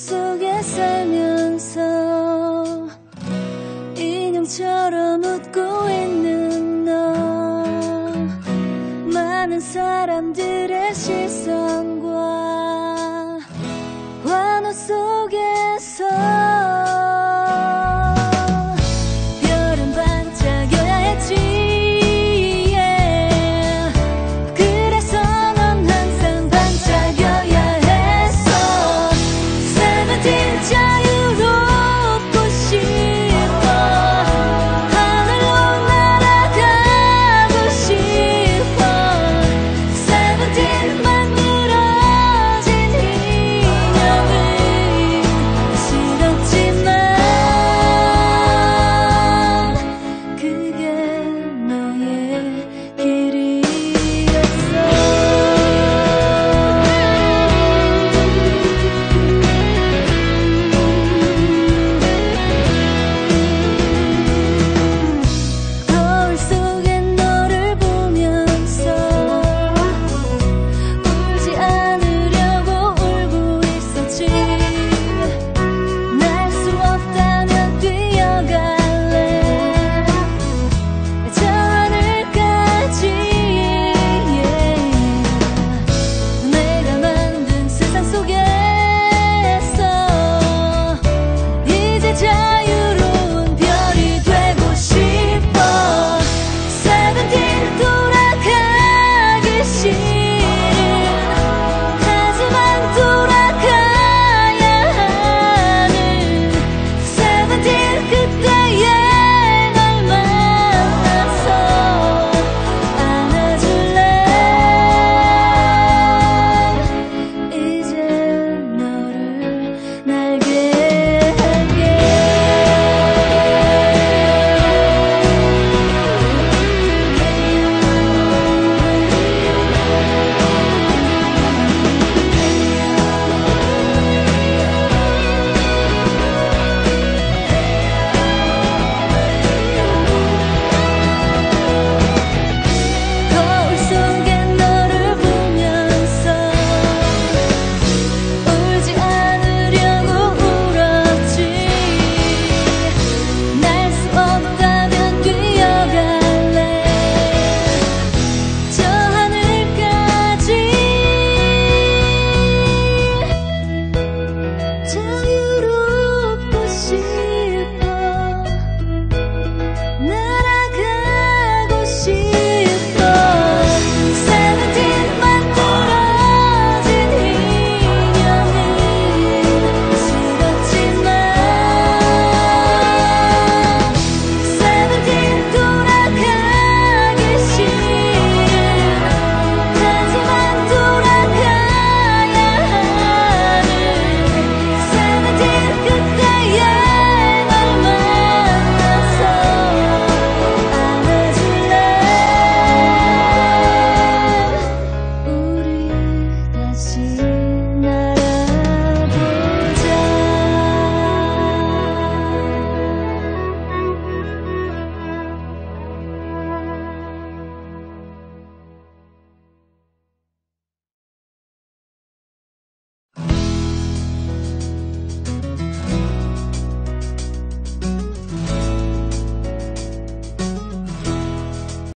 속에 살면서 인형처럼 웃고 있는 너. 많은 사람들의 시선